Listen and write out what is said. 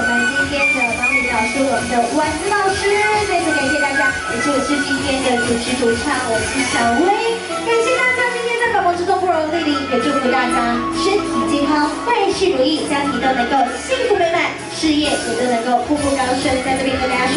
我们今天的帮你老师，我们的丸子老师，再次感谢大家，也是我是今天的主持主唱，我是小薇，感谢大家今天在百忙之中不容莅临，也祝福大家身体健康，万事如意，家庭都能够幸福美满，事业也都能够步步高升，在这边跟大家。